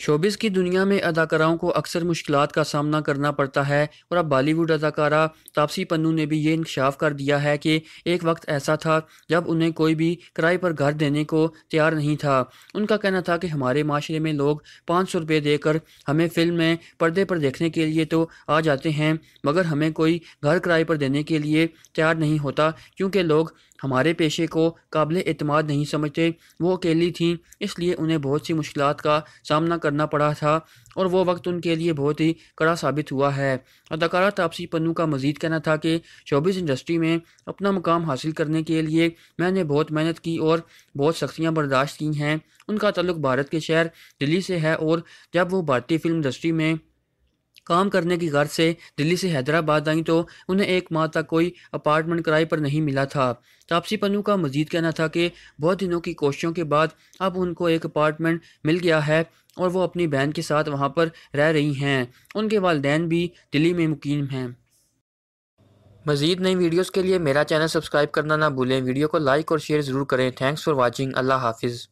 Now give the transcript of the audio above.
Showbiz की दुनिया में अदाकाराओं को अक्सर मुश्किल का सामना करना पड़ता है और अब बॉलीवुड अदाकारा तापसी पन्नू ने भी ये इंकशाफ कर दिया है कि एक वक्त ऐसा था जब उन्हें कोई भी किराए पर घर देने को तैयार नहीं था। उनका कहना था कि हमारे माशरे में लोग पाँच सौ रुपये देकर हमें फ़िल्म में पर्दे पर देखने के लिए तो आ जाते हैं, मगर हमें कोई घर किराए पर देने के लिए तैयार नहीं होता, क्योंकि लोग हमारे पेशे को काबिल अतमाद नहीं समझते, वो अकेली थीं, इसलिए उन्हें बहुत सी मुश्किल का सामना करना पड़ा था और वो वक्त उनके लिए बहुत ही कड़ा साबित हुआ है। अदाकारा तापसी पन्नू का मजीद कहना था कि शोबिस इंडस्ट्री में अपना मुकाम हासिल करने के लिए मैंने बहुत मेहनत की और बहुत सख्तियाँ बर्दाश्त की हैं। उनका तल्लुक भारत के शहर दिल्ली से है और जब वो भारतीय फ़िल्म इंडस्ट्री में काम करने की गर्ज से दिल्ली से हैदराबाद आई तो उन्हें एक माह तक कोई अपार्टमेंट किराए पर नहीं मिला था। तापसी पन्नू का मजीद कहना था कि बहुत दिनों की कोशिशों के बाद अब उनको एक अपार्टमेंट मिल गया है और वो अपनी बहन के साथ वहाँ पर रह रही हैं। उनके वालदेन भी दिल्ली में मुकीम हैं। मज़ीद नई वीडियोज़ के लिए मेरा चैनल सब्सक्राइब करना ना भूलें। वीडियो को लाइक और शेयर ज़रूर करें। Thanks for watching. अल्लाह हाफिज़।